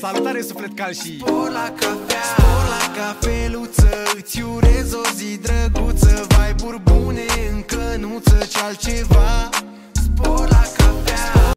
Salutare suflet cal și Spor la cafea, spor la cafeluță Îți urez o zi drăguță Vai bune în cănuță Ce altceva.